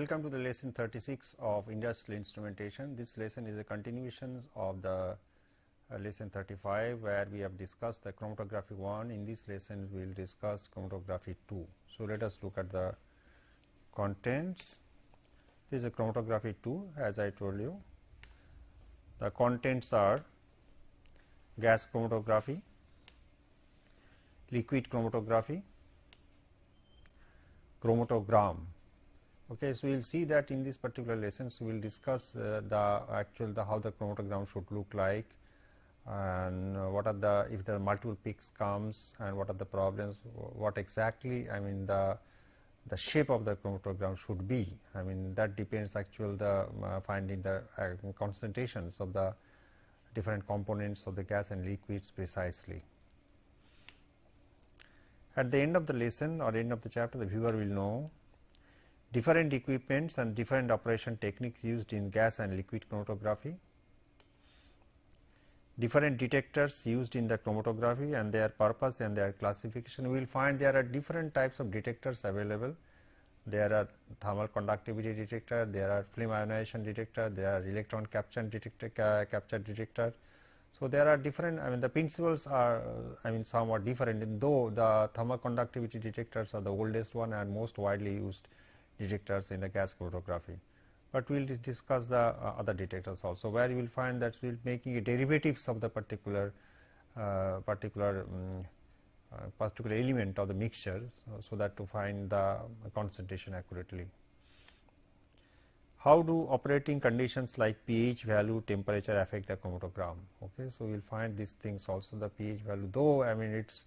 Welcome to the lesson 36 of industrial instrumentation. This lesson is a continuation of the uh, lesson 35 where we have discussed the chromatography 1. In this lesson we will discuss chromatography 2. So, let us look at the contents. This is a chromatography 2 as I told you. The contents are gas chromatography, liquid chromatography, chromatogram Okay, so we will see that in this particular lesson, so we will discuss uh, the actual the how the chromatogram should look like and what are the if there are multiple peaks comes and what are the problems what exactly I mean the the shape of the chromatogram should be I mean that depends actual the uh, finding the uh, concentrations of the different components of the gas and liquids precisely. At the end of the lesson or end of the chapter the viewer will know different equipments and different operation techniques used in gas and liquid chromatography, different detectors used in the chromatography and their purpose and their classification. We will find there are different types of detectors available. There are thermal conductivity detector, there are flame ionization detector, there are electron capture detector, uh, capture detector. So, there are different I mean the principles are uh, I mean somewhat different though the thermal conductivity detectors are the oldest one and most widely used detectors in the gas chromatography. But we will discuss the uh, other detectors also where you will find that we will making derivatives of the particular uh, particular um, uh, particular element of the mixture. So, so, that to find the concentration accurately. How do operating conditions like pH value, temperature affect the chromatogram? Okay. So, we will find these things also the pH value though I mean it is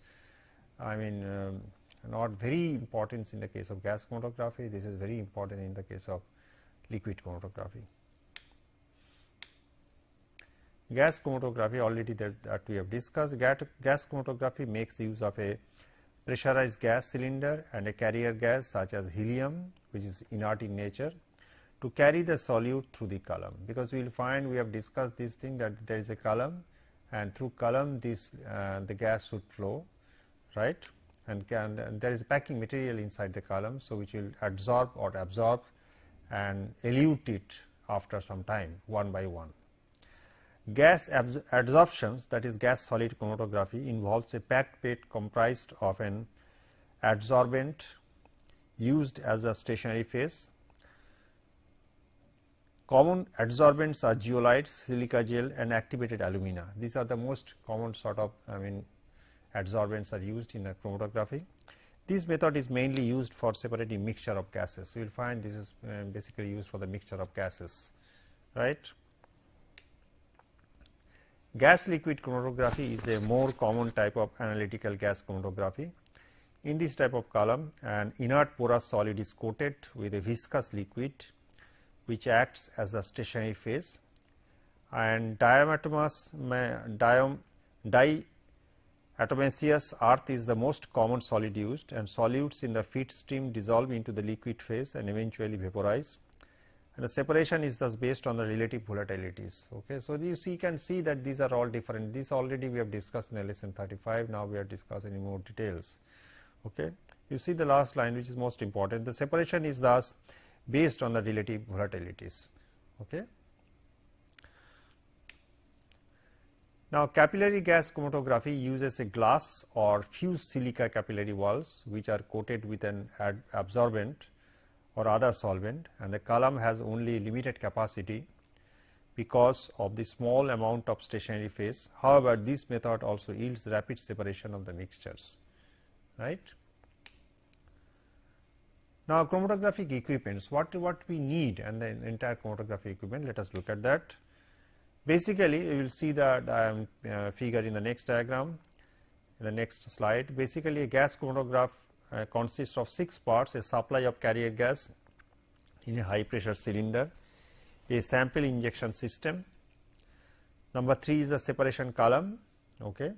I mean um, not very important in the case of gas chromatography, this is very important in the case of liquid chromatography. Gas chromatography already that, that we have discussed, gas chromatography makes use of a pressurized gas cylinder and a carrier gas such as helium which is inert in nature to carry the solute through the column. Because we will find we have discussed this thing that there is a column and through column this uh, the gas should flow right and, can, and there is packing material inside the column. So, which will absorb or absorb and elute it after some time one by one. Gas adsorptions that is gas solid chromatography involves a packed bed comprised of an adsorbent used as a stationary phase. Common adsorbents are zeolites, silica gel and activated alumina. These are the most common sort of I mean adsorbents are used in the chromatography. This method is mainly used for separating mixture of gases. You will find this is uh, basically used for the mixture of gases, right. Gas liquid chromatography is a more common type of analytical gas chromatography. In this type of column, an inert porous solid is coated with a viscous liquid which acts as a stationary phase and diatomaceous di Atomaceous earth is the most common solid used and solutes in the feed stream dissolve into the liquid phase and eventually vaporize and the separation is thus based on the relative volatilities. Okay. So, you see can see that these are all different this already we have discussed in lesson 35 now we are discussing in more details. Okay. You see the last line which is most important the separation is thus based on the relative volatilities. Okay. Now, capillary gas chromatography uses a glass or fused silica capillary walls which are coated with an absorbent or other solvent and the column has only limited capacity because of the small amount of stationary phase. However, this method also yields rapid separation of the mixtures, right. Now, chromatographic equipments, what, what we need and the entire chromatography equipment, let us look at that. Basically, you will see the uh, figure in the next diagram in the next slide. Basically, a gas chromatograph uh, consists of 6 parts, a supply of carrier gas in a high pressure cylinder, a sample injection system. Number 3 is the separation column, okay,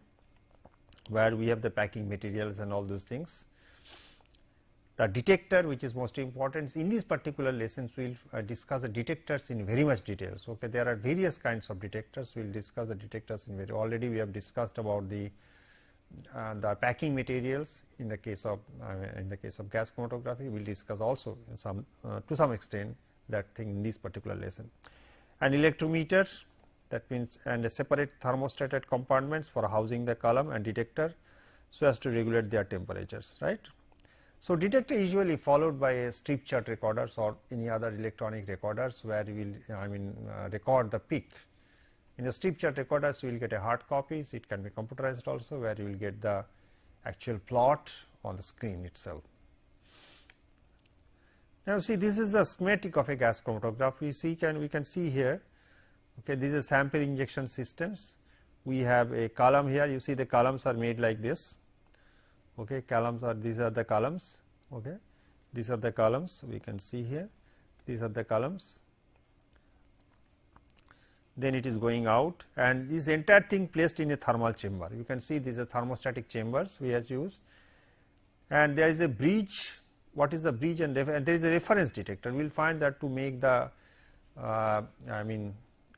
where we have the packing materials and all those things the detector which is most important in these particular lessons we will uh, discuss the detectors in very much details okay there are various kinds of detectors we will discuss the detectors in very already we have discussed about the uh, the packing materials in the case of uh, in the case of gas chromatography we will discuss also some uh, to some extent that thing in this particular lesson. An electrometer that means and a separate thermostated compartments for housing the column and detector so as to regulate their temperatures right. So, detector usually followed by a strip chart recorders or any other electronic recorders where we will I mean uh, record the peak. In the strip chart recorders you will get a hard copies. It can be computerized also where you will get the actual plot on the screen itself. Now, see this is the schematic of a gas chromatograph. We see can we can see here okay these are sample injection systems. We have a column here. You see the columns are made like this okay columns are these are the columns. Okay these are the columns. We can see here. These are the columns. Then it is going out and this entire thing placed in a thermal chamber. You can see these are thermostatic chambers we have used. And there is a bridge. What is the bridge and, and there is a reference detector. We will find that to make the uh, I mean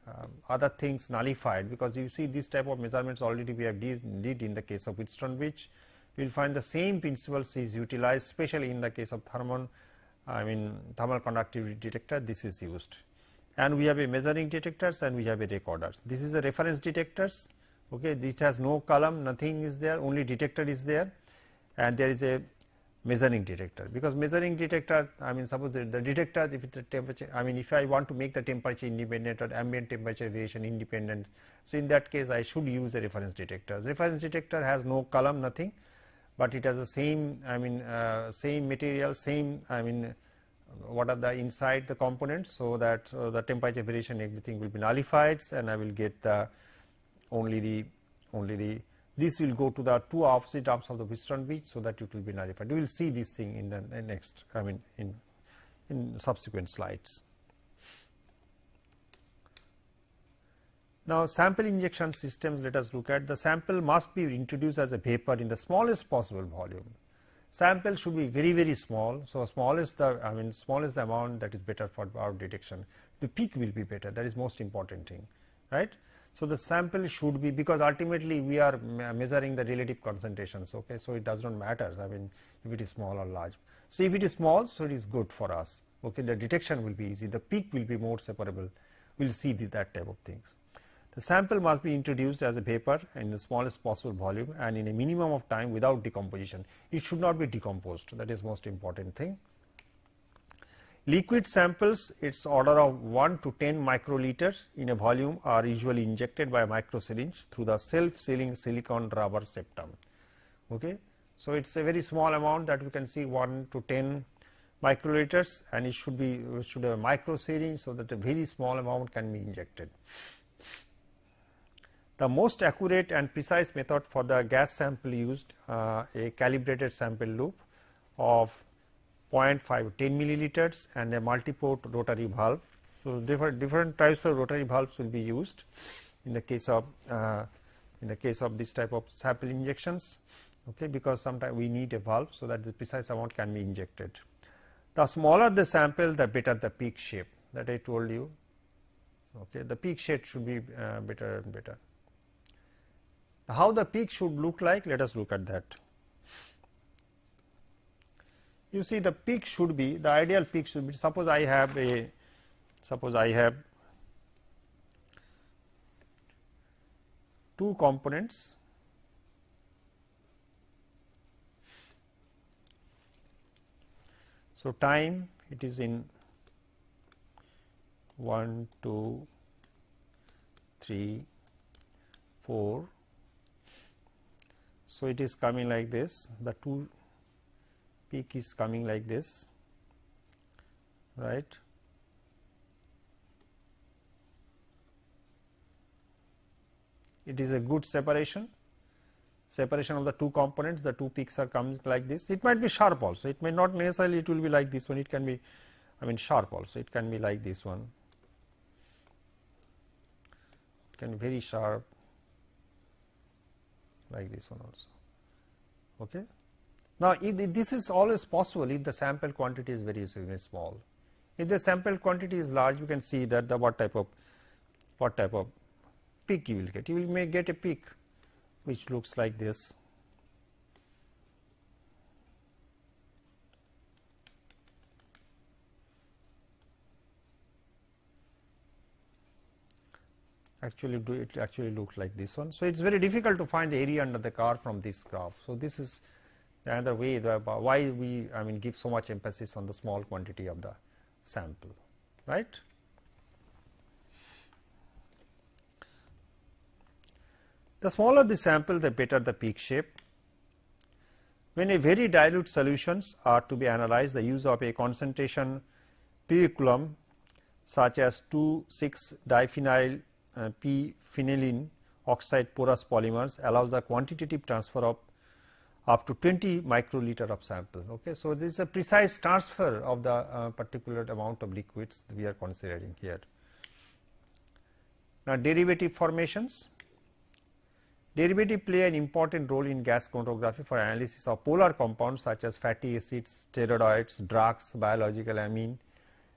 uh, other things nullified because you see this type of measurements already we have did, in the case of Wheatstone bridge we will find the same principles is utilized especially in the case of thermal I mean thermal conductivity detector. This is used. And we have a measuring detectors and we have a recorder. This is a reference detectors. Okay this has no column nothing is there only detector is there. And there is a measuring detector. Because measuring detector I mean suppose the, the detector if the temperature I mean if I want to make the temperature independent or ambient temperature variation independent so in that case I should use a reference detector. Reference detector has no column nothing but it has the same I mean uh, same material same I mean what are the inside the components so that uh, the temperature variation everything will be nullified and I will get the only the only the this will go to the two opposite arms of the Wheatstone bridge so that it will be nullified. We will see this thing in the next I mean in in subsequent slides. Now, sample injection systems let us look at the sample must be introduced as a vapor in the smallest possible volume. Sample should be very very small. So, small is the I mean small is the amount that is better for our detection. The peak will be better that is most important thing right. So, the sample should be because ultimately we are measuring the relative concentrations okay. So, it does not matter I mean if it is small or large. So, if it is small so it is good for us okay the detection will be easy the peak will be more separable we will see that type of things. The sample must be introduced as a vapor in the smallest possible volume and in a minimum of time without decomposition. It should not be decomposed that is most important thing. Liquid samples its order of 1 to 10 microliters in a volume are usually injected by a micro syringe through the self sealing silicon rubber septum. Okay. So, it is a very small amount that we can see 1 to 10 microliters and it should be should have a micro syringe so that a very small amount can be injected. The most accurate and precise method for the gas sample used uh, a calibrated sample loop of 0.5 10 milliliters and a multi-port rotary valve. So, different different types of rotary valves will be used in the case of uh, in the case of this type of sample injections okay, because sometimes we need a valve so that the precise amount can be injected. The smaller the sample the better the peak shape that I told you okay the peak shape should be uh, better and better. How the peak should look like? Let us look at that. You see the peak should be the ideal peak should be suppose I have a suppose I have two components So, time it is in 1, 2, 3, 4 so, it is coming like this. The two peak is coming like this right. It is a good separation. Separation of the two components the two peaks are coming like this. It might be sharp also. It may not necessarily it will be like this one. It can be I mean sharp also. It can be like this one. It can be very sharp like this one also. Okay. Now, if this is always possible if the sample quantity is very, very small. If the sample quantity is large, you can see that the what type of what type of peak you will get. You will may get a peak which looks like this. Actually do it actually looks like this one. So, it is very difficult to find the area under the curve from this graph. So, this is the other way why we I mean give so much emphasis on the small quantity of the sample right. The smaller the sample the better the peak shape. When a very dilute solutions are to be analyzed the use of a concentration pre-column such as 2,6 diphenyl uh, p phenylene oxide porous polymers allows the quantitative transfer of up to 20 microliter of sample. Okay. So, this is a precise transfer of the uh, particular amount of liquids we are considering here. Now, derivative formations. Derivative play an important role in gas chromatography for analysis of polar compounds such as fatty acids, steroids, drugs, biological amine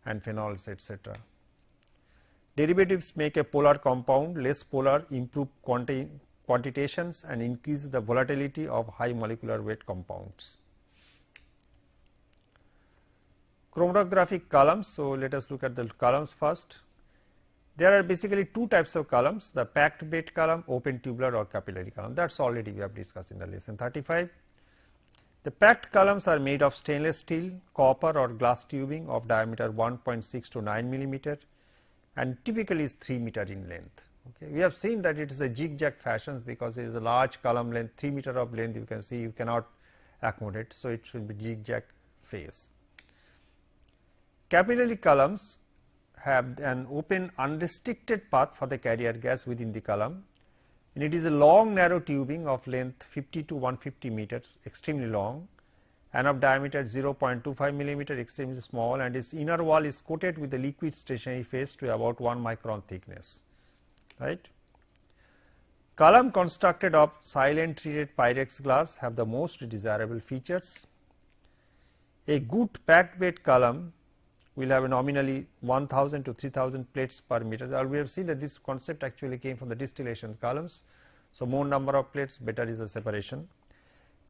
and phenols etc. Derivatives make a polar compound less polar, improve quanti quantitations and increase the volatility of high molecular weight compounds. Chromatographic columns. So, let us look at the columns first. There are basically two types of columns the packed bed column, open tubular or capillary column that is already we have discussed in the lesson 35. The packed columns are made of stainless steel, copper or glass tubing of diameter 1.6 to 9 millimeter and typically is 3 meter in length. Okay. We have seen that it is a zigzag fashion because it is a large column length 3 meter of length you can see you cannot accommodate. So, it should be zigzag face. Capillary columns have an open unrestricted path for the carrier gas within the column and it is a long narrow tubing of length 50 to 150 meters extremely long and of diameter 0.25 millimeter extremely small and its inner wall is coated with the liquid stationary phase to about 1 micron thickness right. Column constructed of silane treated pyrex glass have the most desirable features. A good packed bed column will have a nominally 1000 to 3000 plates per meter. We have seen that this concept actually came from the distillation columns. So, more number of plates better is the separation.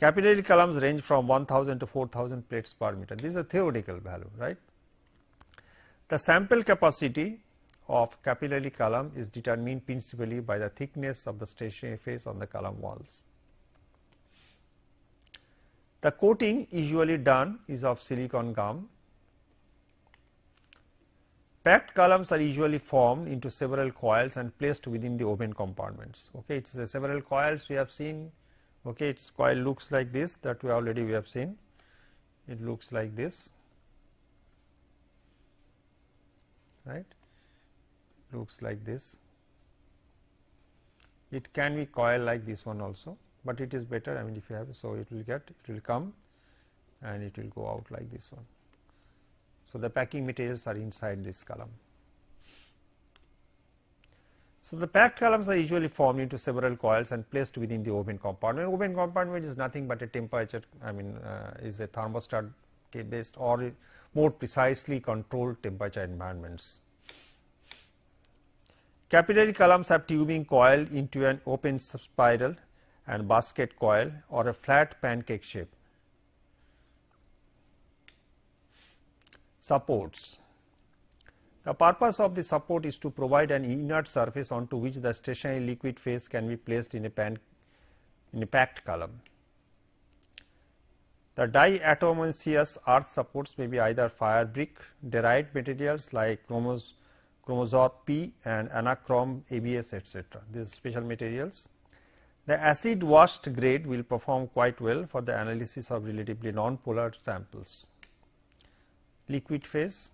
Capillary columns range from 1000 to 4000 plates per meter. This is a theoretical value, right. The sample capacity of capillary column is determined principally by the thickness of the stationary phase on the column walls. The coating usually done is of silicon gum. Packed columns are usually formed into several coils and placed within the open compartments. Okay, it is several coils we have seen. Okay, its coil looks like this that we already we have seen. It looks like this, right looks like this. It can be coil like this one also, but it is better I mean if you have so it will get it will come and it will go out like this one. So, the packing materials are inside this column. So, the packed columns are usually formed into several coils and placed within the open compartment. Open compartment is nothing but a temperature I mean uh, is a thermostat based or more precisely controlled temperature environments. Capillary columns have tubing coiled into an open spiral and basket coil or a flat pancake shape. Supports. The purpose of the support is to provide an inert surface onto which the stationary liquid phase can be placed in a, pan, in a packed column. The diatomaceous earth supports may be either fire brick derived materials like Chromosorb P and Anakrom ABS etc. These special materials. The acid washed grade will perform quite well for the analysis of relatively non-polar samples. Liquid phase.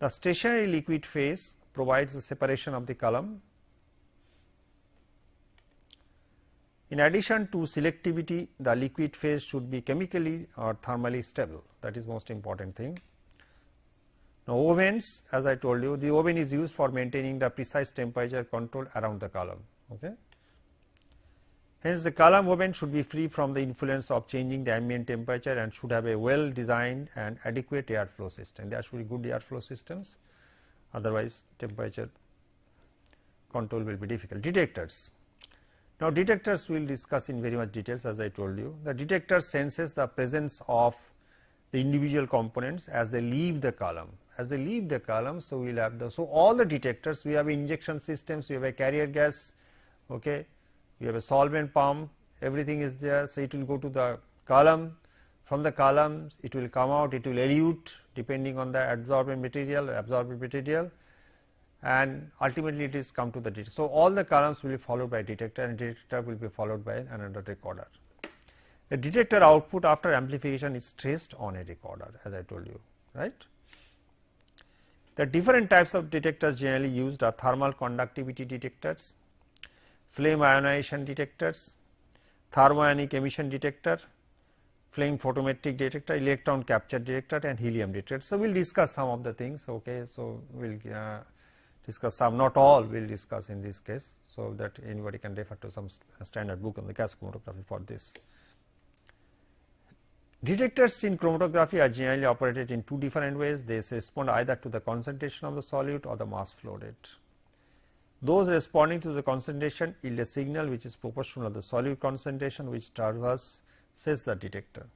The stationary liquid phase provides the separation of the column. In addition to selectivity, the liquid phase should be chemically or thermally stable that is most important thing. Now, ovens as I told you the oven is used for maintaining the precise temperature control around the column. Okay. Hence, the column oven should be free from the influence of changing the ambient temperature and should have a well designed and adequate airflow system. There should be good airflow systems otherwise temperature control will be difficult. Detectors. Now, detectors we will discuss in very much details as I told you. The detector senses the presence of the individual components as they leave the column. As they leave the column, so we will have the, so all the detectors, we have injection systems, we have a carrier gas, okay, we have a solvent pump, everything is there, so it will go to the column, from the columns it will come out, it will elute depending on the absorbent material, absorbent material and ultimately it is come to the detector. So, all the columns will be followed by detector and detector will be followed by an another recorder. The detector output after amplification is traced on a recorder as I told you right. The different types of detectors generally used are thermal conductivity detectors, flame ionization detectors, thermionic emission detector, flame photometric detector, electron capture detector and helium detector. So, we will discuss some of the things okay. So, we will uh, discuss some not all we will discuss in this case. So, that anybody can refer to some standard book on the gas chromatography for this. Detectors in chromatography are generally operated in two different ways. They respond either to the concentration of the solute or the mass flow rate. Those responding to the concentration yield a signal which is proportional to the solute concentration which traverses says the detector.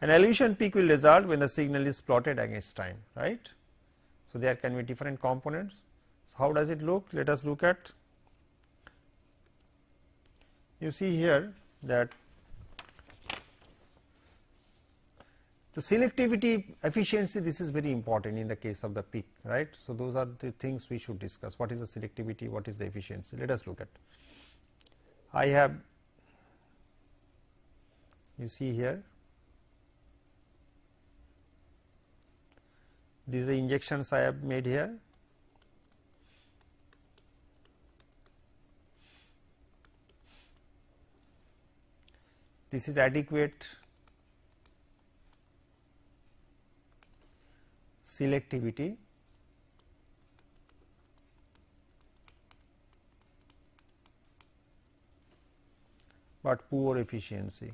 An elution peak will result when the signal is plotted against time, right. So, there can be different components. So, how does it look? Let us look at. You see here that The selectivity efficiency this is very important in the case of the peak right. So, those are the things we should discuss. What is the selectivity? What is the efficiency? Let us look at. I have you see here. These are injections I have made here. This is adequate selectivity but poor efficiency.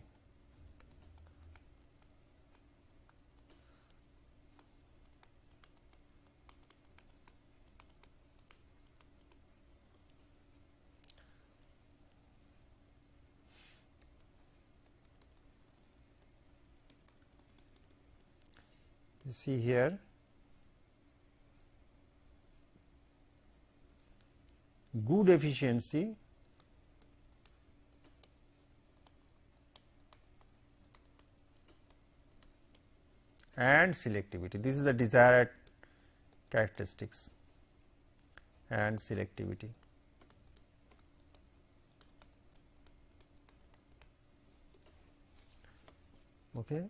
See here good efficiency and selectivity. This is the desired characteristics and selectivity. Okay.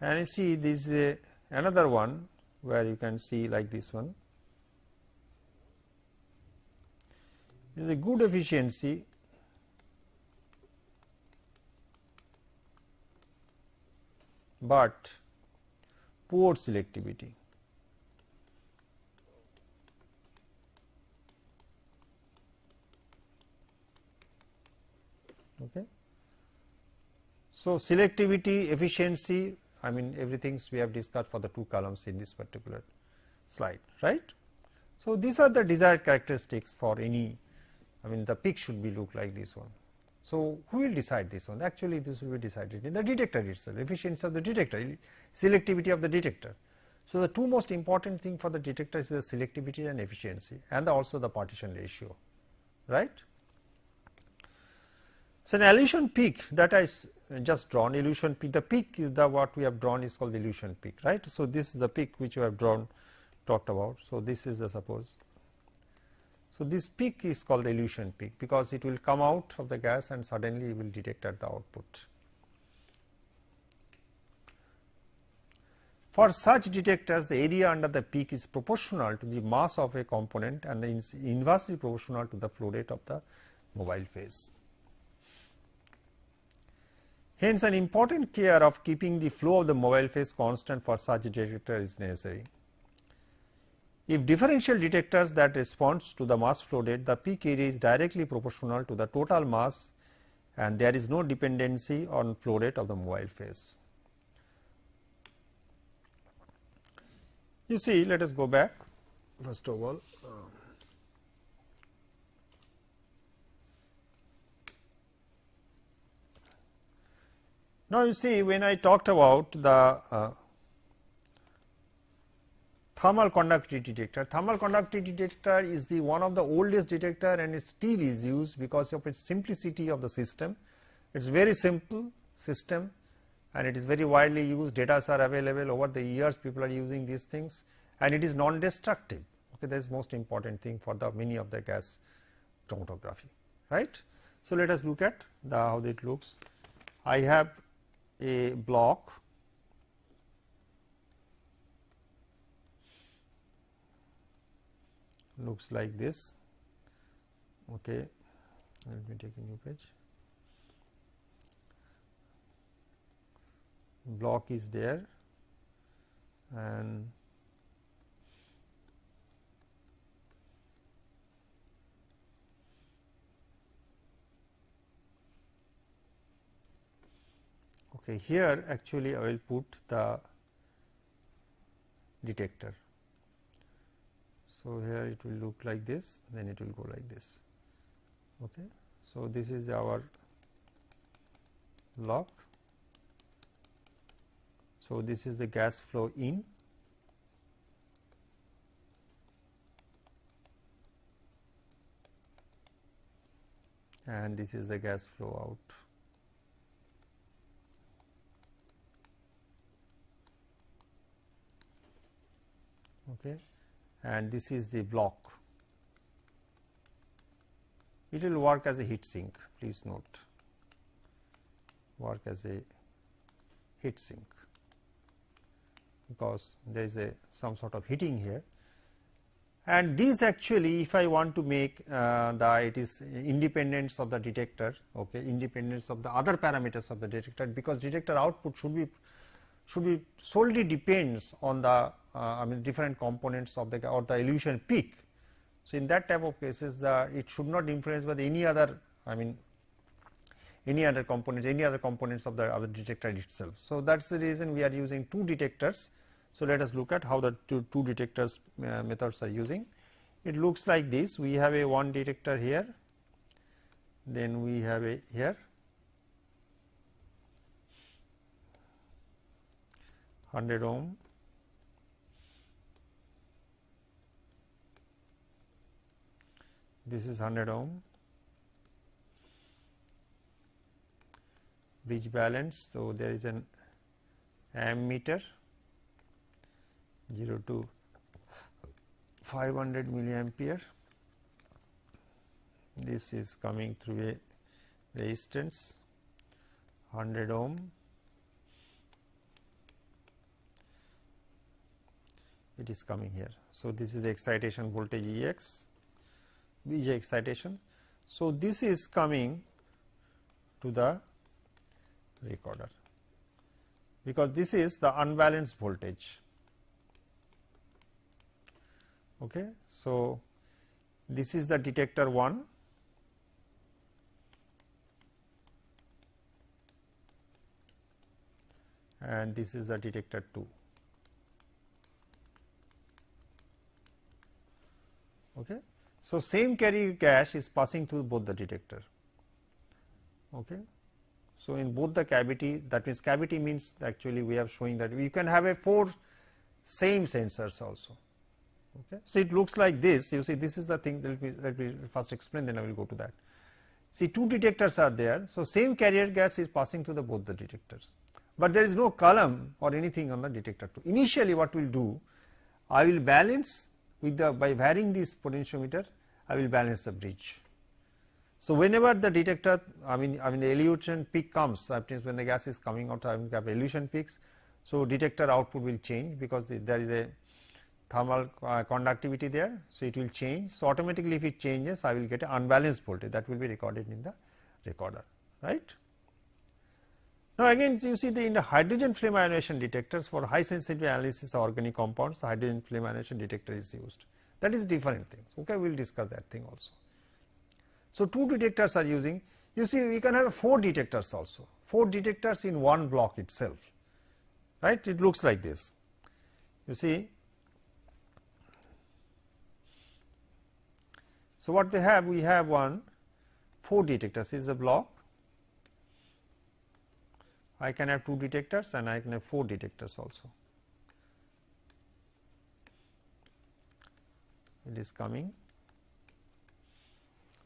And you see this is another one where you can see like this one is a good efficiency but poor selectivity. Okay. So, selectivity, efficiency, I mean everything we have discussed for the two columns in this particular slide, right. So, these are the desired characteristics for any I mean the peak should be look like this one. So, who will decide this one? Actually, this will be decided in the detector itself, efficiency of the detector, selectivity of the detector. So, the two most important thing for the detector is the selectivity and efficiency and the also the partition ratio, right. So, an elution peak that I just drawn elution peak, the peak is the what we have drawn is called the elution peak, right. So, this is the peak which we have drawn talked about. So, this is the suppose so, this peak is called the elution peak because it will come out of the gas and suddenly you will detect at the output. For such detectors the area under the peak is proportional to the mass of a component and the inversely proportional to the flow rate of the mobile phase. Hence, an important care of keeping the flow of the mobile phase constant for such detector is necessary. If differential detectors that responds to the mass flow rate, the peak area is directly proportional to the total mass and there is no dependency on flow rate of the mobile phase. You see, let us go back first of all. Now, you see when I talked about the uh, thermal conductivity detector, thermal conductivity detector is the one of the oldest detector and it still is used because of its simplicity of the system. It is very simple system and it is very widely used, data are available over the years people are using these things and it is non-destructive. Okay, that is most important thing for the many of the gas chromatography, right. So, let us look at the how it looks. I have a block looks like this. Okay. Let me take a new page. Block is there and Okay, here actually I will put the detector. So, here it will look like this, then it will go like this. Okay. So, this is our lock. So, this is the gas flow in and this is the gas flow out. okay, and this is the block. It will work as a heat sink, please note, work as a heat sink because there is a some sort of heating here and this actually if I want to make uh, the it is independence of the detector okay independence of the other parameters of the detector because detector output should be should be solely depends on the uh, I mean different components of the or the elution peak. So, in that type of cases the it should not influence by any other I mean any other components any other components of the, of the detector itself. So, that is the reason we are using two detectors. So, let us look at how the two, two detectors uh, methods are using. It looks like this we have a one detector here then we have a here 100 ohm this is 100 ohm bridge balance. So, there is an ammeter 0 to 500 milliampere this is coming through a resistance 100 ohm it is coming here. So, this is excitation voltage E x BJ excitation. So, this is coming to the recorder because this is the unbalanced voltage. Okay. So, this is the detector 1 and this is the detector 2. Okay. So, same carrier gas is passing through both the detector. Okay. So, in both the cavity that means cavity means actually we are showing that you can have a four same sensors also. Okay. So, it looks like this you see this is the thing let me, let me first explain then I will go to that. See two detectors are there. So, same carrier gas is passing through the both the detectors, but there is no column or anything on the detector 2. Initially what we will do I will balance with the by varying this potentiometer I will balance the bridge. So, whenever the detector I mean I mean the elution peak comes that means when the gas is coming out I will have elution peaks. So, detector output will change because the, there is a thermal uh, conductivity there. So, it will change. So, automatically if it changes I will get an unbalanced voltage that will be recorded in the recorder right. Now, again you see the in the hydrogen flame ionization detectors for high sensitivity analysis of organic compounds the hydrogen flame ionization detector is used that is different things okay we will discuss that thing also. So, two detectors are using you see we can have four detectors also four detectors in one block itself right it looks like this you see. So, what we have we have one four detectors is a block I can have 2 detectors and I can have 4 detectors also. It is coming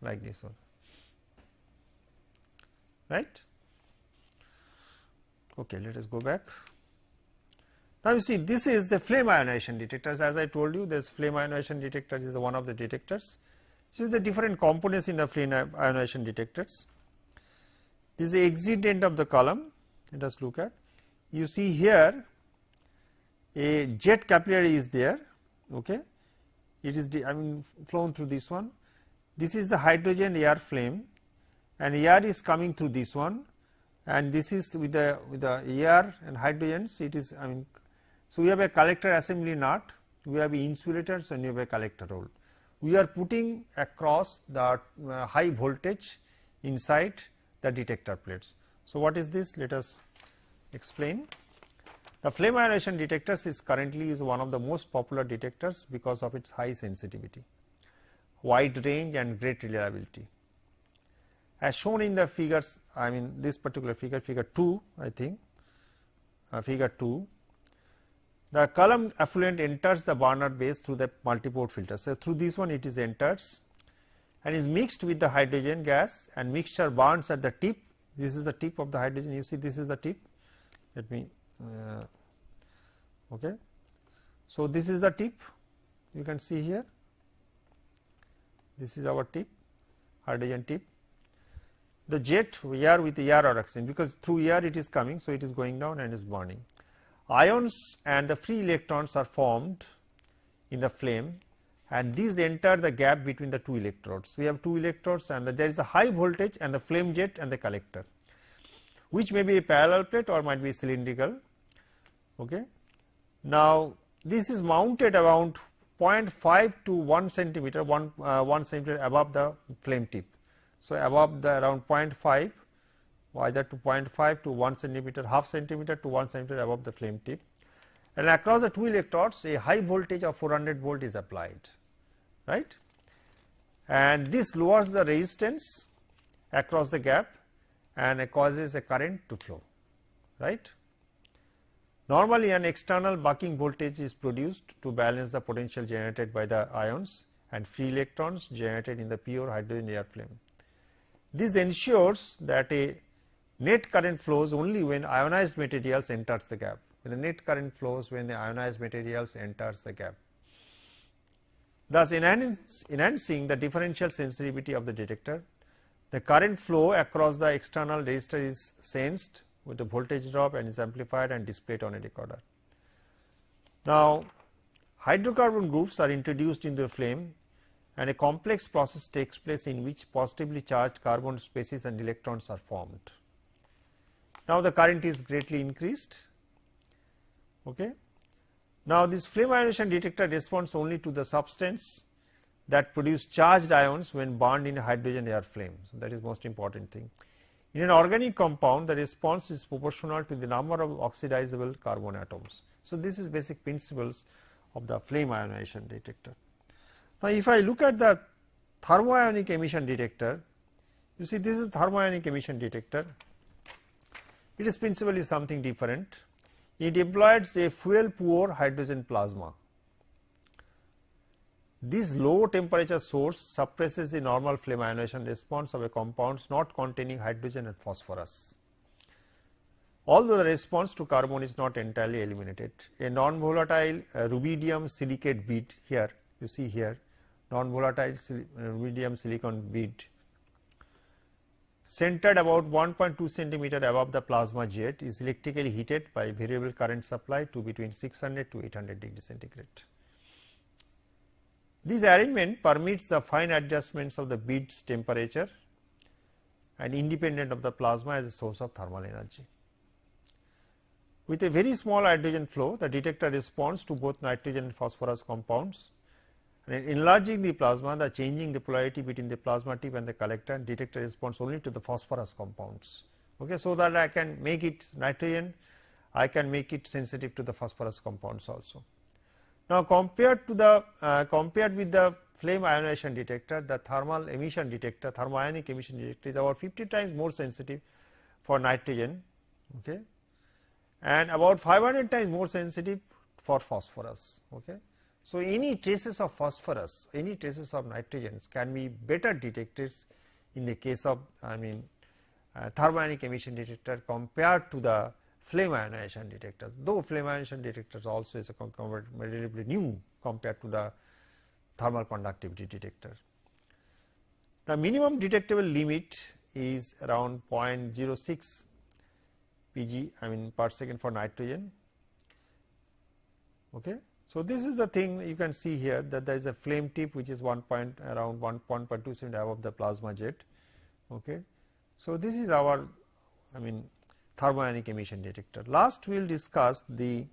like this one, right. Okay, let us go back. Now, you see this is the flame ionization detectors as I told you this flame ionization detector is one of the detectors. So, the different components in the flame ionization detectors. This is the exit end of the column let us look at. You see here a jet capillary is there okay. It is I mean flown through this one. This is the hydrogen air flame and air is coming through this one. And this is with the with the air and hydrogens it is I mean so we have a collector assembly nut we have insulators and we have a collector roll. We are putting across the uh, high voltage inside the detector plates. So what is this? Let us explain the flame ionization detectors is currently is one of the most popular detectors because of its high sensitivity wide range and great reliability. As shown in the figures I mean this particular figure figure 2 I think uh, figure 2 the column effluent enters the burner base through the multiport filter. So, through this one it is enters and is mixed with the hydrogen gas and mixture burns at the tip. This is the tip of the hydrogen. You see this is the tip. Let me Uh, okay. So, this is the tip you can see here this is our tip hydrogen tip the jet air with the air oxygen because through air it is coming. So, it is going down and is burning. Ions and the free electrons are formed in the flame and these enter the gap between the two electrodes. We have two electrodes and the, there is a high voltage and the flame jet and the collector which may be a parallel plate or might be cylindrical. Okay. Now, this is mounted around 0.5 to 1 centimeter 1, uh, 1 centimeter above the flame tip. So, above the around 0.5 either to 0.5 to 1 centimeter half centimeter to 1 centimeter above the flame tip and across the two electrodes a high voltage of 400 volt is applied right and this lowers the resistance across the gap and causes a current to flow right. Normally an external bucking voltage is produced to balance the potential generated by the ions and free electrons generated in the pure hydrogen air flame. This ensures that a net current flows only when ionized materials enters the gap, when the net current flows when the ionized materials enters the gap. Thus, enhancing the differential sensitivity of the detector, the current flow across the external resistor is sensed with the voltage drop and is amplified and displayed on a recorder. Now, hydrocarbon groups are introduced into the flame and a complex process takes place in which positively charged carbon species and electrons are formed. Now, the current is greatly increased. Okay. Now, this flame ionization detector responds only to the substance that produce charged ions when burned in a hydrogen air flame. So, that is most important thing. In an organic compound, the response is proportional to the number of oxidizable carbon atoms. So, this is basic principles of the flame ionization detector. Now, if I look at the thermoionic emission detector, you see this is thermoionic emission detector. It is principally something different. It employs a fuel poor hydrogen plasma. This low temperature source suppresses the normal flame ionization response of a compounds not containing hydrogen and phosphorus. Although the response to carbon is not entirely eliminated, a non-volatile uh, rubidium silicate bead here you see here non-volatile medium silicon bead centered about 1.2 centimeter above the plasma jet is electrically heated by variable current supply to between 600 to 800 degree centigrade. This arrangement permits the fine adjustments of the bead's temperature and independent of the plasma as a source of thermal energy. With a very small hydrogen flow, the detector responds to both nitrogen and phosphorus compounds and enlarging the plasma, the changing the polarity between the plasma tip and the collector and detector responds only to the phosphorus compounds. Okay, so that I can make it nitrogen, I can make it sensitive to the phosphorus compounds also. Now, compared to the uh, compared with the flame ionization detector, the thermal emission detector, thermionic emission detector is about 50 times more sensitive for nitrogen okay, and about 500 times more sensitive for phosphorus. Okay. So, any traces of phosphorus, any traces of nitrogens can be better detected in the case of I mean uh, thermionic emission detector compared to the flame ionization detectors, though flame ionization detectors also is a comparatively new compared to the thermal conductivity detector. The minimum detectable limit is around 0.06 Pg I mean per second for nitrogen. Okay. So, this is the thing you can see here that there is a flame tip which is 1 point around 1.2 cent above the plasma jet. Okay. So, this is our I mean thermionic emission detector. Last we will discuss the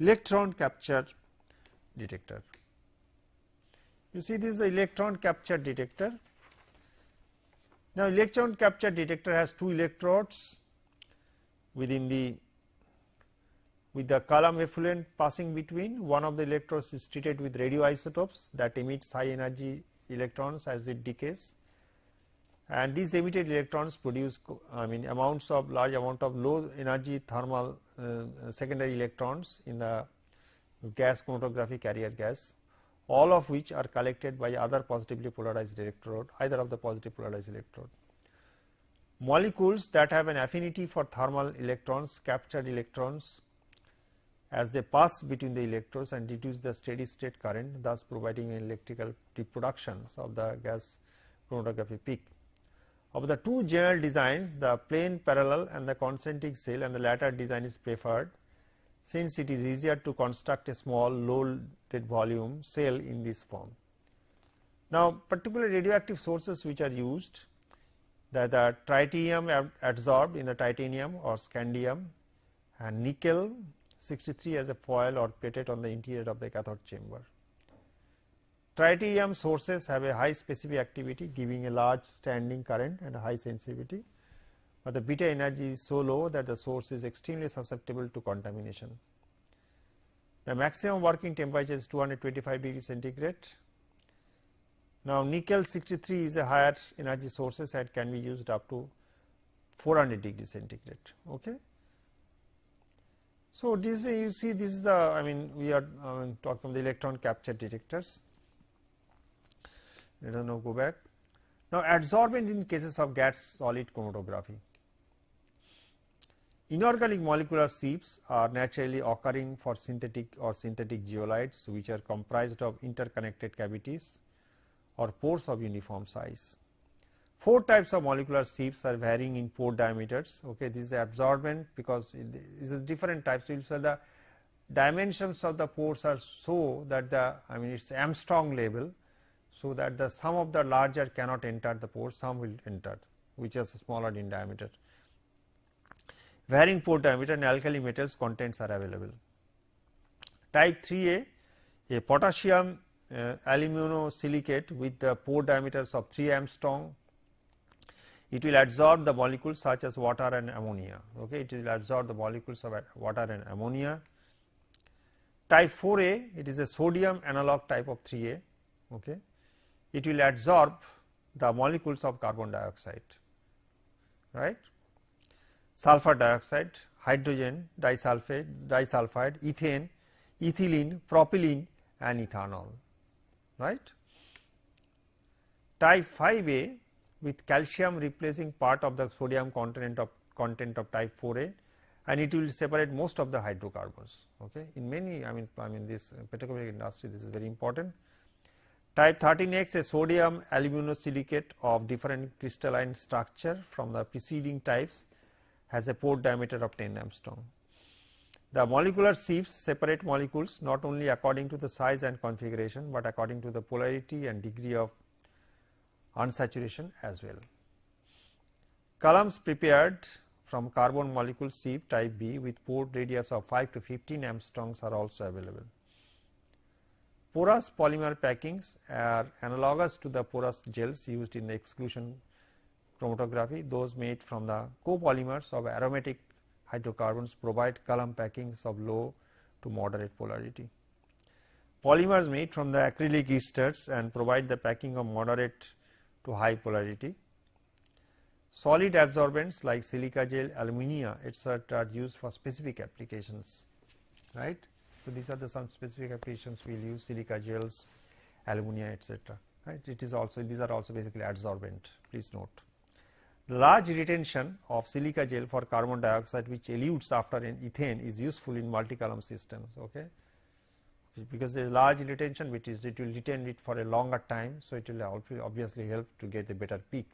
electron capture detector. You see this is the electron capture detector. Now, electron capture detector has two electrodes within the with the column effluent passing between one of the electrodes is treated with radioisotopes that emits high energy electrons as it decays and these emitted electrons produce I mean amounts of large amount of low energy thermal uh, secondary electrons in the gas chromatography carrier gas all of which are collected by other positively polarized electrode either of the positive polarized electrode. Molecules that have an affinity for thermal electrons capture electrons as they pass between the electrodes and reduce the steady state current thus providing an electrical reproduction of the gas chromatography peak. Of the two general designs, the plane parallel and the concentric cell and the latter design is preferred since it is easier to construct a small low loaded volume cell in this form. Now, particular radioactive sources which are used that the tritium adsorbed in the titanium or scandium and nickel 63 as a foil or plated on the interior of the cathode chamber. Tritium sources have a high specific activity giving a large standing current and high sensitivity, but the beta energy is so low that the source is extremely susceptible to contamination. The maximum working temperature is 225 degree centigrade. Now, nickel 63 is a higher energy sources that can be used up to 400 degree centigrade. Okay. So, this you see this is the I mean we are uh, talking the electron capture detectors let us now go back. Now, adsorbent in cases of gas solid chromatography. Inorganic molecular sieves are naturally occurring for synthetic or synthetic zeolites which are comprised of interconnected cavities or pores of uniform size. Four types of molecular sieves are varying in pore diameters. Okay, this is adsorbent because this is different types. So, the dimensions of the pores are so that the I mean it is Armstrong level so that the sum of the larger cannot enter the pore, some will enter which is smaller in diameter. Varying pore diameter and alkali metals contents are available. Type 3A, a potassium uh, aluminosilicate with the pore diameters of 3 Armstrong, it will absorb the molecules such as water and ammonia. Okay, it will absorb the molecules of water and ammonia. Type 4A, it is a sodium analog type of 3A. Okay it will absorb the molecules of carbon dioxide, right, sulfur dioxide, hydrogen, disulfide, disulfide, ethane, ethylene, propylene and ethanol, right. Type 5A with calcium replacing part of the sodium content of content of type 4A and it will separate most of the hydrocarbons. Okay. In many I mean I mean this petrochemical industry this is very important Type 13X a sodium aluminosilicate of different crystalline structure from the preceding types has a pore diameter of 10 Armstrong. The molecular sieves separate molecules not only according to the size and configuration, but according to the polarity and degree of unsaturation as well. Columns prepared from carbon molecule sieve type B with pore radius of 5 to 15 Armstrongs are also available. Porous polymer packings are analogous to the porous gels used in the exclusion chromatography. Those made from the copolymers of aromatic hydrocarbons provide column packings of low to moderate polarity. Polymers made from the acrylic esters and provide the packing of moderate to high polarity. Solid absorbents like silica gel, alumina etc., are used for specific applications, right. So, these are the some specific applications we will use silica gels, alumina etc. Right. It is also these are also basically adsorbent. Please note. The large retention of silica gel for carbon dioxide which elutes after an ethane is useful in multi-column systems. Okay because there is large retention which is it will retain it for a longer time. So, it will obviously help to get a better peak.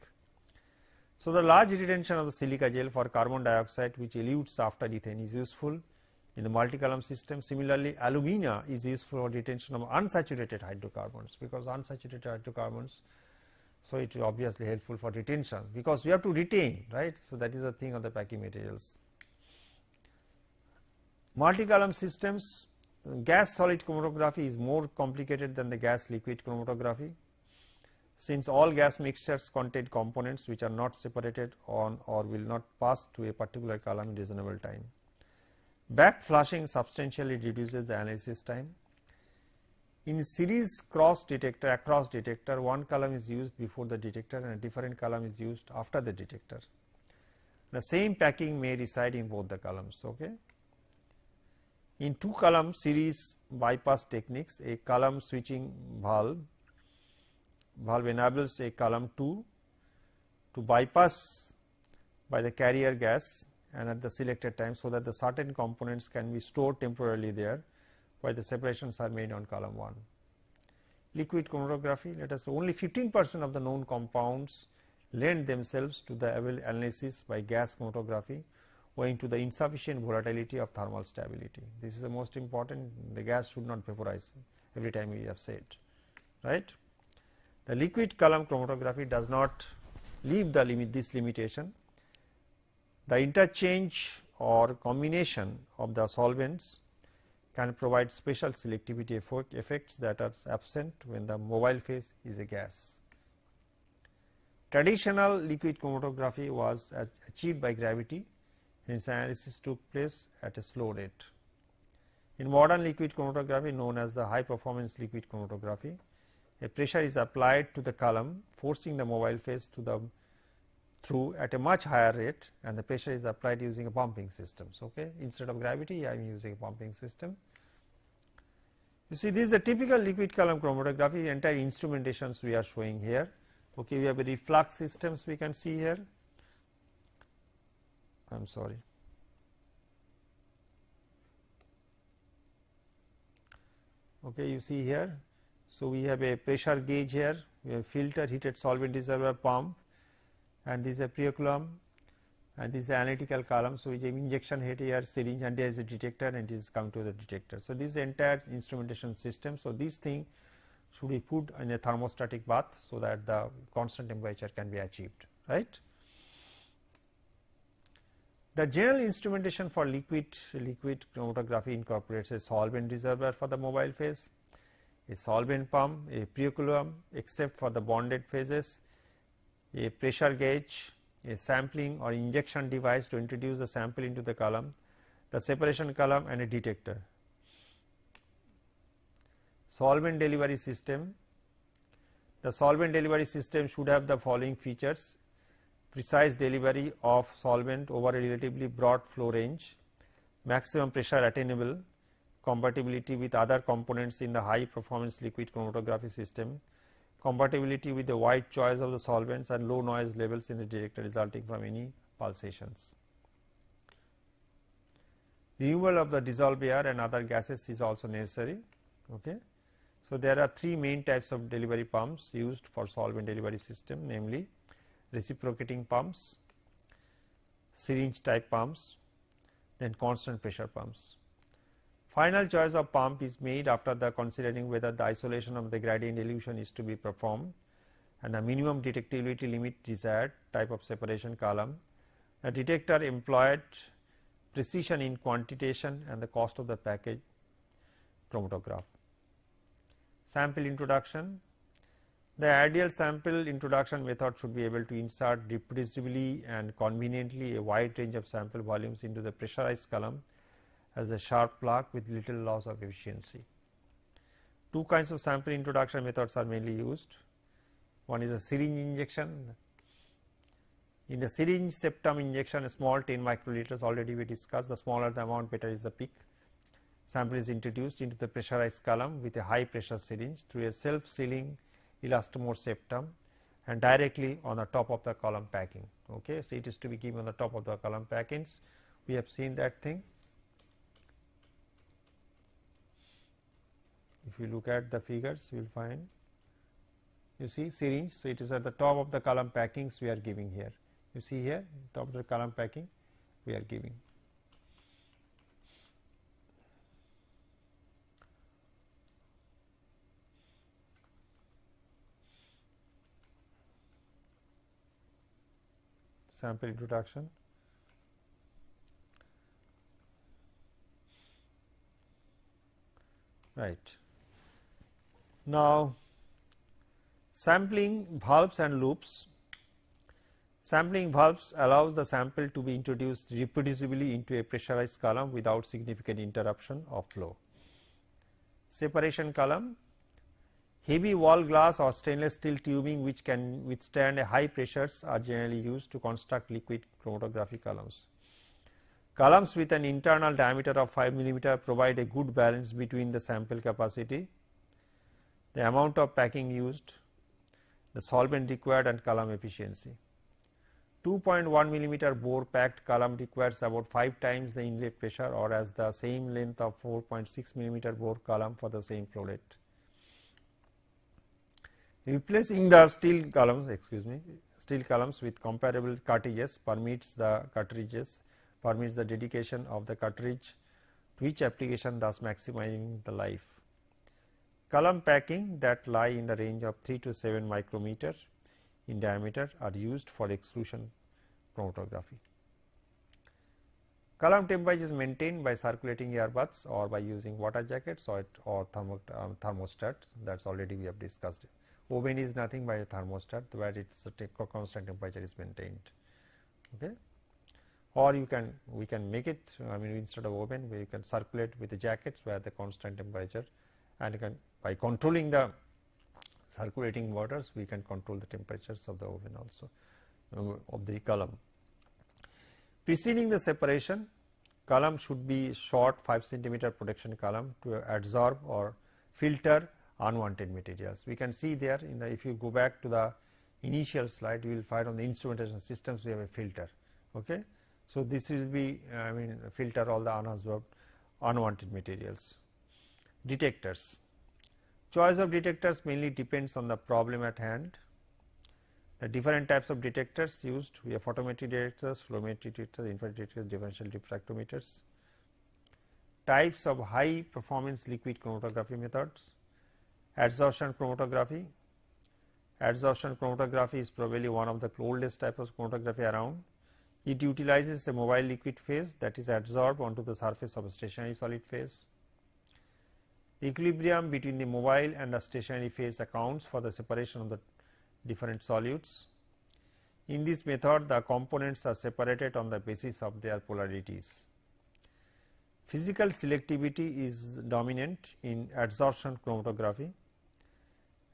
So, the large retention of the silica gel for carbon dioxide which elutes after ethane is useful in the multi-column system. Similarly, alumina is used for retention of unsaturated hydrocarbons because unsaturated hydrocarbons. So, it is obviously helpful for retention because we have to retain right. So, that is the thing of the packing materials. Multi-column systems gas solid chromatography is more complicated than the gas liquid chromatography since all gas mixtures contain components which are not separated on or will not pass to a particular column in reasonable time. Back flushing substantially reduces the analysis time. In series cross detector across detector one column is used before the detector and a different column is used after the detector. The same packing may reside in both the columns. Okay. In two column series bypass techniques, a column switching valve, valve enables a column 2 to bypass by the carrier gas and at the selected time, so that the certain components can be stored temporarily there while the separations are made on column 1. Liquid chromatography, let us know only 15 percent of the known compounds lend themselves to the analysis by gas chromatography owing to the insufficient volatility of thermal stability. This is the most important the gas should not vaporize every time we have said right. The liquid column chromatography does not leave the limit this limitation. The interchange or combination of the solvents can provide special selectivity effects that are absent when the mobile phase is a gas. Traditional liquid chromatography was achieved by gravity hence analysis took place at a slow rate. In modern liquid chromatography known as the high performance liquid chromatography, a pressure is applied to the column forcing the mobile phase to the through at a much higher rate and the pressure is applied using a pumping system. So, okay. Instead of gravity I am using a pumping system. You see this is a typical liquid column chromatography entire instrumentations we are showing here. Okay, we have a reflux systems we can see here I am sorry. Okay, you see here. So, we have a pressure gauge here, we have filter heated solvent reservoir pump and this is a pre-column and this is analytical column. So, we injection head here syringe and there is a detector and it is come to the detector. So, this entire instrumentation system. So, this thing should be put in a thermostatic bath, so that the constant temperature can be achieved right. The general instrumentation for liquid liquid chromatography incorporates a solvent reservoir for the mobile phase, a solvent pump, a pre-column except for the bonded phases, a pressure gauge, a sampling or injection device to introduce the sample into the column, the separation column and a detector. Solvent delivery system. The solvent delivery system should have the following features precise delivery of solvent over a relatively broad flow range, maximum pressure attainable, compatibility with other components in the high performance liquid chromatography system, compatibility with the wide choice of the solvents and low noise levels in the detector resulting from any pulsations. Removal of the dissolved air and other gases is also necessary. Okay. So, there are three main types of delivery pumps used for solvent delivery system namely reciprocating pumps, syringe type pumps, then constant pressure pumps. Final choice of pump is made after the considering whether the isolation of the gradient elution is to be performed and the minimum detectability limit desired type of separation column. The detector employed precision in quantitation and the cost of the package chromatograph. Sample introduction the ideal sample introduction method should be able to insert reproducibly and conveniently a wide range of sample volumes into the pressurized column as a sharp plug with little loss of efficiency. Two kinds of sample introduction methods are mainly used. One is a syringe injection In the syringe septum injection a small 10 microliters already we discussed the smaller the amount better is the peak. Sample is introduced into the pressurized column with a high pressure syringe through a self sealing elastomer septum and directly on the top of the column packing. Okay. So, it is to be given on the top of the column packings we have seen that thing. If you look at the figures you will find you see syringe. So, it is at the top of the column packings we are giving here you see here top of the column packing we are giving. sample introduction. Right. Now, sampling valves and loops Sampling valves allows the sample to be introduced reproducibly into a pressurized column without significant interruption of flow. Separation column Heavy wall glass or stainless steel tubing which can withstand high pressures are generally used to construct liquid chromatography columns. Columns with an internal diameter of 5 millimeter provide a good balance between the sample capacity, the amount of packing used, the solvent required and column efficiency. 2.1 millimeter bore packed column requires about 5 times the inlet pressure or as the same length of 4.6 millimeter bore column for the same flow rate. Replacing the steel columns excuse me steel columns with comparable cartridges permits the cartridges permits the dedication of the cartridge to each application thus maximizing the life. Column packing that lie in the range of 3 to 7 micrometer in diameter are used for exclusion chromatography. Column temperature is maintained by circulating air baths or by using water jackets or, or thermo, um, thermostat that is already we have discussed. Oven is nothing but a thermostat where its constant temperature is maintained. Okay. Or you can we can make it I mean instead of oven we can circulate with the jackets where the constant temperature and can by controlling the circulating waters we can control the temperatures of the oven also um, of the column. Preceding the separation column should be short 5 centimeter protection column to absorb or filter unwanted materials. We can see there in the if you go back to the initial slide you will find on the instrumentation systems we have a filter. Okay. So, this will be I mean filter all the unabsorbed unwanted materials. Detectors Choice of detectors mainly depends on the problem at hand. The different types of detectors used we have photometric detectors, fluorometric detectors, infrared detectors, differential refractometers. Types of high performance liquid chromatography methods, adsorption chromatography. Adsorption chromatography is probably one of the oldest types of chromatography around. It utilizes a mobile liquid phase that is adsorbed onto the surface of a stationary solid phase. Equilibrium between the mobile and the stationary phase accounts for the separation of the different solutes. In this method, the components are separated on the basis of their polarities. Physical selectivity is dominant in adsorption chromatography.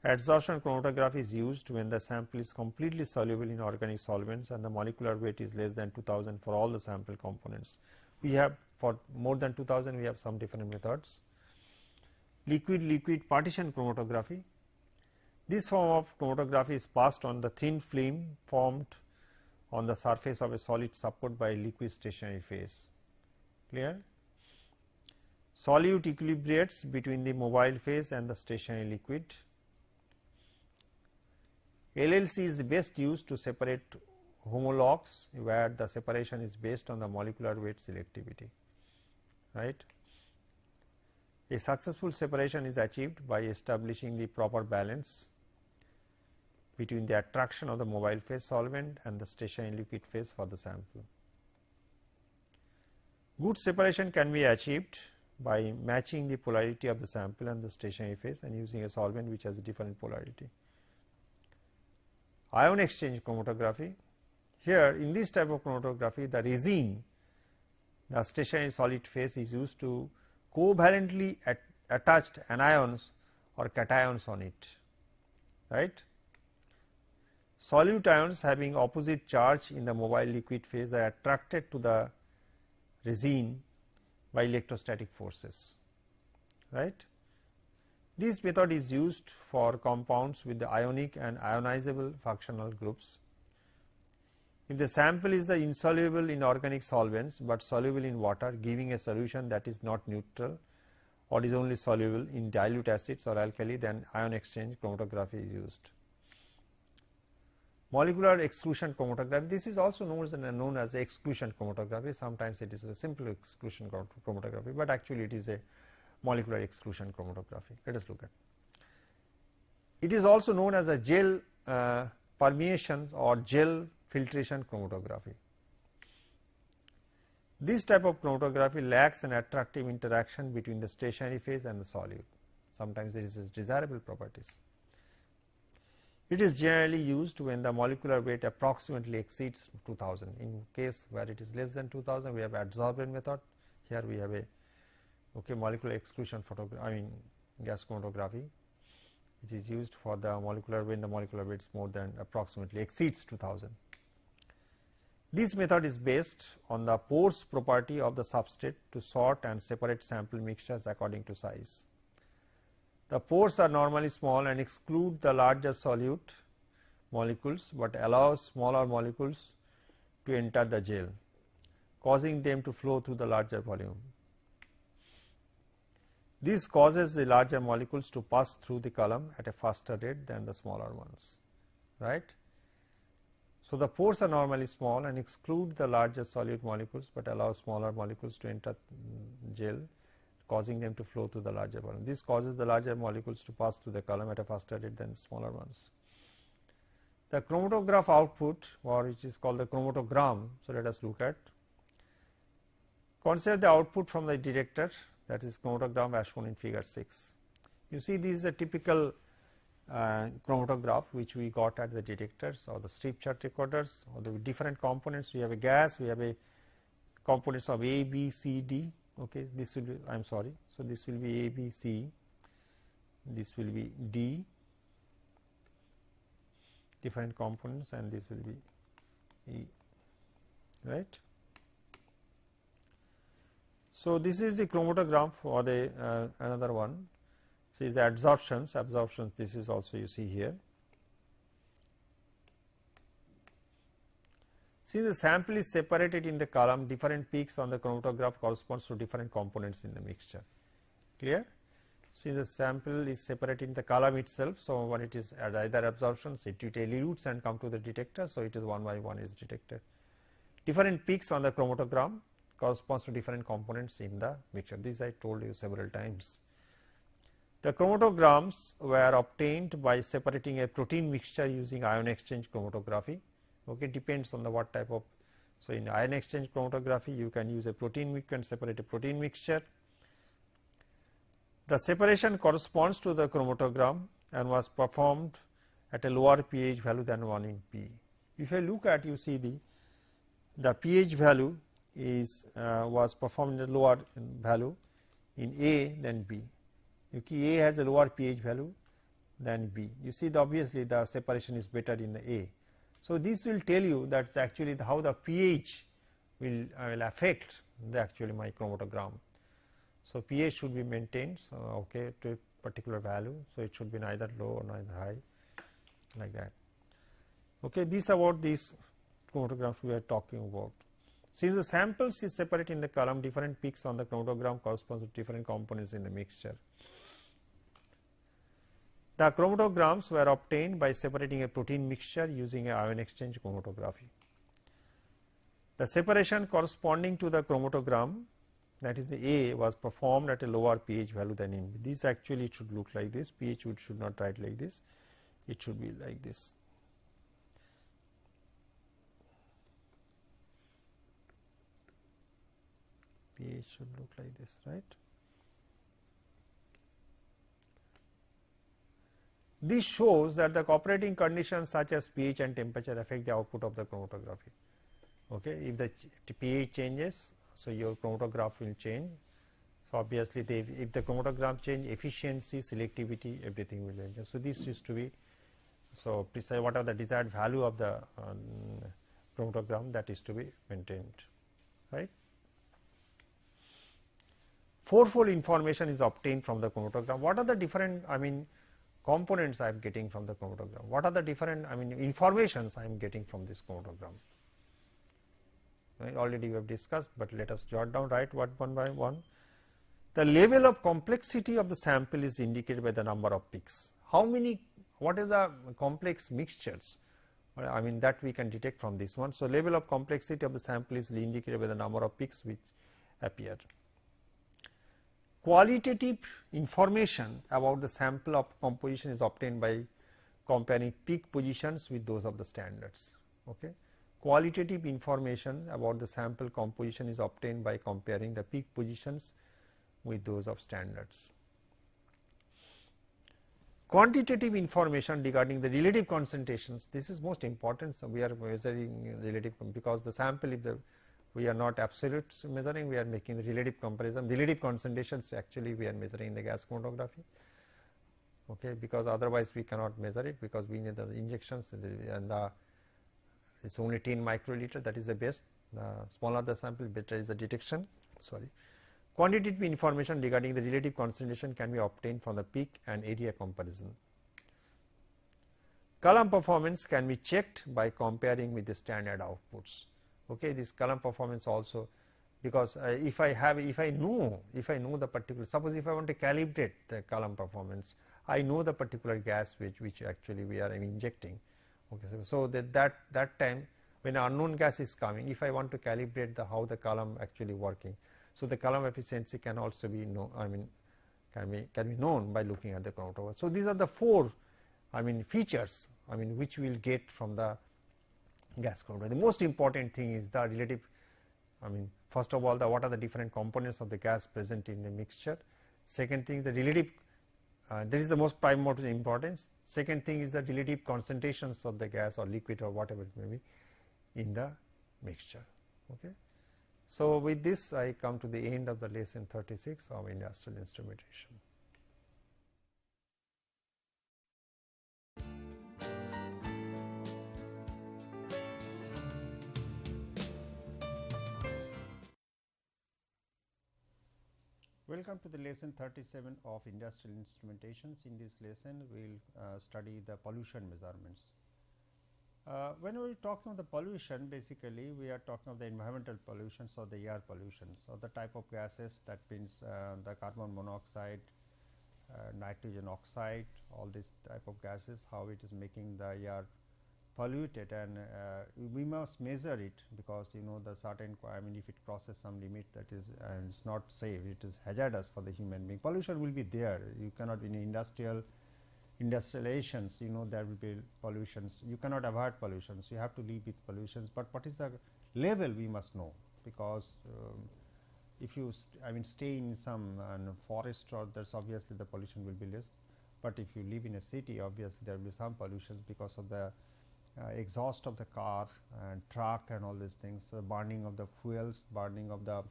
Adsorption chromatography is used when the sample is completely soluble in organic solvents and the molecular weight is less than 2000 for all the sample components. We have for more than 2000 we have some different methods liquid liquid partition chromatography. This form of chromatography is passed on the thin film formed on the surface of a solid supported by liquid stationary phase. Clear? Solute equilibrates between the mobile phase and the stationary liquid. LLC is best used to separate homologues where the separation is based on the molecular weight selectivity right. A successful separation is achieved by establishing the proper balance between the attraction of the mobile phase solvent and the stationary liquid phase for the sample. Good separation can be achieved by matching the polarity of the sample and the stationary phase and using a solvent which has a different polarity. Ion exchange chromatography. Here in this type of chromatography the resin the stationary solid phase is used to covalently at attached anions or cations on it right. solute ions having opposite charge in the mobile liquid phase are attracted to the resin by electrostatic forces right. This method is used for compounds with the ionic and ionizable functional groups. If the sample is the insoluble in organic solvents, but soluble in water giving a solution that is not neutral or is only soluble in dilute acids or alkali then ion exchange chromatography is used. Molecular exclusion chromatography this is also known as, known as exclusion chromatography sometimes it is a simple exclusion chromatography, but actually it is a molecular exclusion chromatography. Let us look at. It is also known as a gel uh, permeation or gel filtration chromatography. This type of chromatography lacks an attractive interaction between the stationary phase and the solute. Sometimes there is desirable properties. It is generally used when the molecular weight approximately exceeds 2000. In case where it is less than 2000, we have adsorbent method. Here we have a okay, molecular exclusion photography, I mean gas chromatography which is used for the molecular when the molecular weight is more than approximately exceeds 2000. This method is based on the pores property of the substrate to sort and separate sample mixtures according to size. The pores are normally small and exclude the larger solute molecules, but allow smaller molecules to enter the gel causing them to flow through the larger volume. This causes the larger molecules to pass through the column at a faster rate than the smaller ones, right. So, the pores are normally small and exclude the larger solute molecules, but allow smaller molecules to enter gel causing them to flow through the larger volume. This causes the larger molecules to pass through the column at a faster rate than smaller ones. The chromatograph output or which is called the chromatogram. So, let us look at consider the output from the detector that is chromatogram as shown in figure 6. You see this is a typical uh, chromatograph which we got at the detectors or the strip chart recorders or the different components. We have a gas, we have a components of A, B, C, D. Okay, this will be I am sorry. So, this will be A, B, C, this will be D, different components and this will be E, right. So, this is the chromatogram for the uh, another one. So, is adsorptions, absorptions this is also you see here. See the sample is separated in the column different peaks on the chromatograph corresponds to different components in the mixture clear. See the sample is separated in the column itself. So, when it is at either absorptions it, it elutes and come to the detector. So, it is one by one is detected. Different peaks on the chromatogram corresponds to different components in the mixture. This I told you several times. The chromatograms were obtained by separating a protein mixture using ion exchange chromatography. Okay, depends on the what type of. So, in ion exchange chromatography, you can use a protein, you can separate a protein mixture. The separation corresponds to the chromatogram and was performed at a lower pH value than 1 in P. If you look at, you see the the pH value is uh, was performed in a lower value in A than B. See A has a lower pH value than B. You see the obviously the separation is better in the A. So, this will tell you that actually the how the pH will, uh, will affect the actually chromatogram. So, pH should be maintained so, okay, to a particular value. So, it should be neither low or neither high like that. Okay, this about these chromatograms we are talking about. Since the samples is separate in the column, different peaks on the chromatogram corresponds to different components in the mixture. The chromatograms were obtained by separating a protein mixture using a ion exchange chromatography. The separation corresponding to the chromatogram that is the A was performed at a lower pH value than in B. This actually should look like this, pH would, should not write like this, it should be like this. pH should look like this, right. This shows that the operating conditions such as pH and temperature affect the output of the chromatography. Okay. If the pH changes, so your chromatograph will change. So, obviously, they, if the chromatogram change efficiency, selectivity, everything will change. So, this used to be So, precise what are the desired value of the um, chromatogram that is to be maintained right. Fourfold information is obtained from the chromatogram. What are the different I mean components I am getting from the chromatogram? What are the different I mean informations I am getting from this chromatogram? Already we have discussed, but let us jot down right what one by one. The level of complexity of the sample is indicated by the number of peaks. How many what is the complex mixtures I mean that we can detect from this one. So, level of complexity of the sample is indicated by the number of peaks which appear. Qualitative information about the sample of composition is obtained by comparing peak positions with those of the standards. Okay. Qualitative information about the sample composition is obtained by comparing the peak positions with those of standards quantitative information regarding the relative concentrations this is most important. So, we are measuring relative because the sample if the we are not absolute measuring. We are making the relative comparison. Relative concentrations actually we are measuring the gas chromatography. Okay because otherwise we cannot measure it because we need the injections and the it is only 10 microliter. That is the best. The smaller the sample better is the detection. Sorry. Quantitative information regarding the relative concentration can be obtained from the peak and area comparison. Column performance can be checked by comparing with the standard outputs. Okay, this column performance also because uh, if I have if I know if I know the particular suppose if I want to calibrate the column performance I know the particular gas which which actually we are injecting okay so, so that that that time when unknown gas is coming if I want to calibrate the how the column actually working so, the column efficiency can also be know I mean can be can be known by looking at the chromatograph. So, these are the four I mean features I mean which we will get from the gas chromatograph. The most important thing is the relative I mean first of all the what are the different components of the gas present in the mixture. Second thing the relative uh, this is the most primary importance. Second thing is the relative concentrations of the gas or liquid or whatever it may be in the mixture. Okay. So, with this I come to the end of the lesson 36 of industrial instrumentation. Welcome to the lesson 37 of industrial instrumentations. In this lesson, we will uh, study the pollution measurements. Uh, when we are talking of the pollution basically we are talking of the environmental pollutions or the air pollutions or the type of gases that means uh, the carbon monoxide, uh, nitrogen oxide all these type of gases how it is making the air polluted and uh, we must measure it because you know the certain I mean if it crosses some limit that is and it is not safe it is hazardous for the human being. Pollution will be there. You cannot in industrial industrializations, you know there will be pollutions, you cannot avoid pollutions, you have to live with pollutions, but what is the level we must know? Because um, if you I mean stay in some uh, forest or there's obviously the pollution will be less, but if you live in a city obviously there will be some pollutions because of the exhaust of the car and truck and all these things, uh, burning of the fuels, burning of the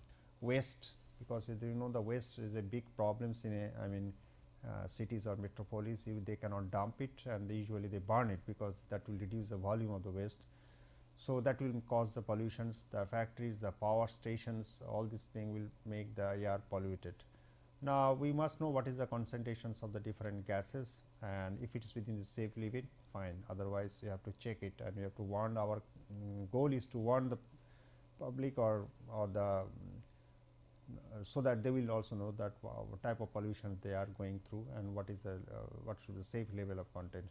waste because you know the waste is a big problem in a I mean uh, cities or metropolis they cannot dump it and they usually they burn it because that will reduce the volume of the waste. So, that will cause the pollutions the factories the power stations all this thing will make the air polluted. Now, we must know what is the concentrations of the different gases and if it is within the safe limit fine otherwise you have to check it and we have to warn our um, goal is to warn the public or, or the uh, so that they will also know that uh, what type of pollution they are going through and what is the uh, what should be the safe level of content.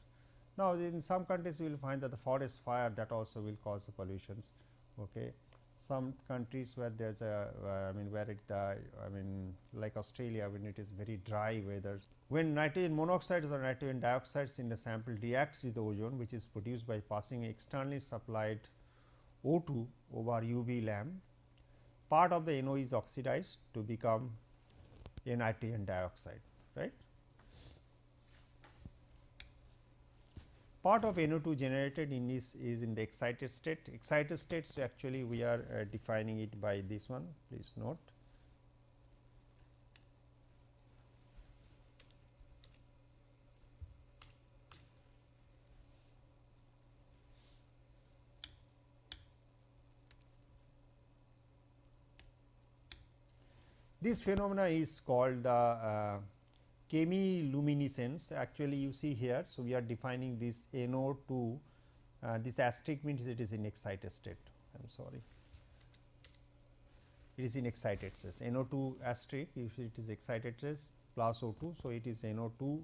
Now, in some countries you will find that the forest fire that also will cause the pollutions. Okay. Some countries where there is a uh, I mean where it uh, I mean like Australia when it is very dry weathers. When nitrogen monoxide or nitrogen dioxides in the sample reacts with ozone which is produced by passing externally supplied O2 over UV lamp part of the NO is oxidized to become a nitrogen dioxide part of NO2 generated in this is in the excited state. Excited state, so actually we are uh, defining it by this one, please note. This phenomena is called the uh, chemiluminescence actually you see here. So, we are defining this NO2 uh, this asterisk means it is in excited state I am sorry it is in excited state NO2 asterisk if it is excited state plus O2. So, it is NO2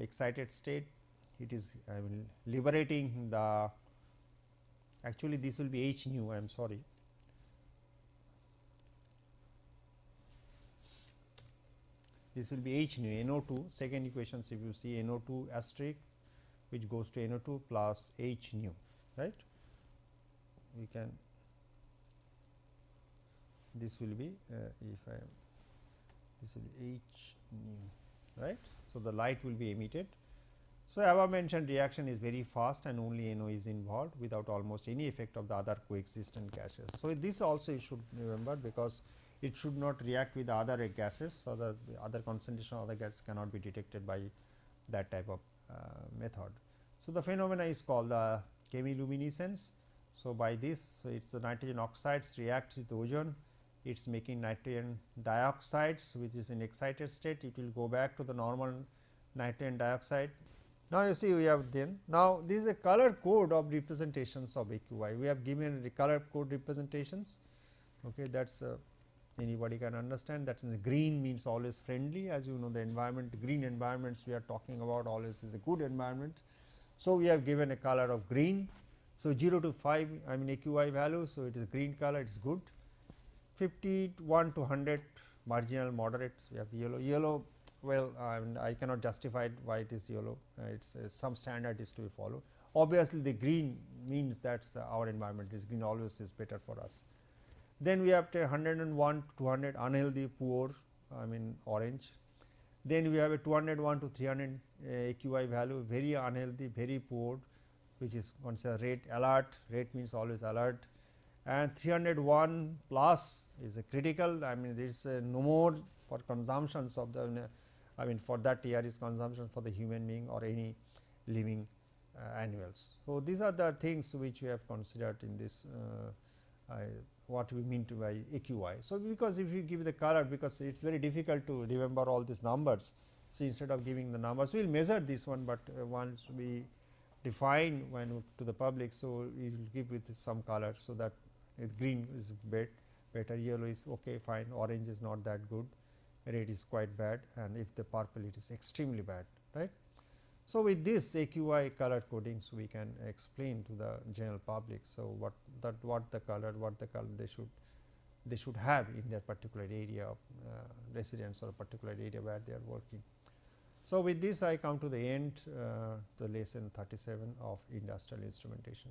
excited state it is I will liberating the actually this will be H nu I am sorry this will be H nu NO2 second equation if you see NO2 asterisk which goes to NO2 plus H nu right. We can this will be uh, if I this will be H nu right. So, the light will be emitted. So, above mentioned reaction is very fast and only NO is involved without almost any effect of the other coexistent gases. So, this also you should remember because it should not react with other gases. So, the other concentration of other gas cannot be detected by that type of uh, method. So, the phenomena is called the chemiluminescence. So, by this so it is the nitrogen oxides react with ozone it is making nitrogen dioxides which is in excited state it will go back to the normal nitrogen dioxide. Now, you see we have then now this is a color code of representations of AQI we have given the color code representations okay that is uh, anybody can understand that means green means always friendly as you know the environment green environments we are talking about always is a good environment. So, we have given a color of green. So, 0 to 5 I mean AQI value. So, it is green color it is good 51 to 100 marginal moderate we have yellow yellow well I, mean, I cannot justify why it is yellow uh, it is uh, some standard is to be followed. Obviously, the green means that our environment is green always is better for us. Then we have 101 to 200 unhealthy poor I mean orange. Then we have a 201 to 300 uh, AQI value very unhealthy very poor which is considered rate alert rate means always alert and 301 plus is a critical I mean there is no more for consumptions of the I mean for that year is consumption for the human being or any living uh, animals. So, these are the things which we have considered in this uh, what we mean to by AQI. So, because if you give the color because it is very difficult to remember all these numbers. So, instead of giving the numbers we will measure this one, but uh, once we define when to the public. So, we will give with some color. So, that green is bet, better, yellow is okay fine, orange is not that good, red is quite bad and if the purple it is extremely bad right. So, with this AQI color codings we can explain to the general public. So, what that what the color what the color they should they should have in their particular area of uh, residence or particular area where they are working. So, with this I come to the end uh, the lesson 37 of industrial instrumentation.